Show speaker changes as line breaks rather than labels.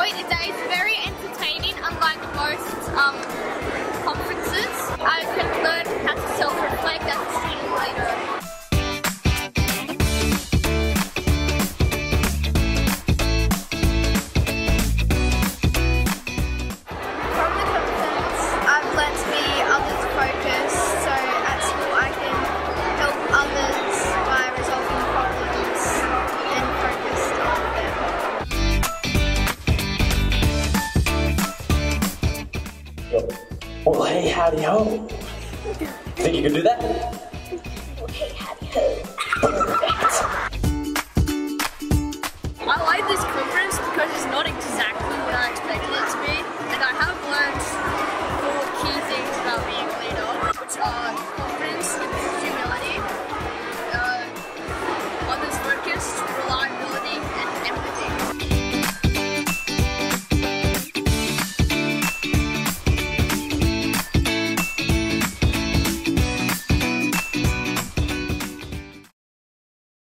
enjoyed the day. It's very entertaining. Well, hey, howdy ho. Think you can do that?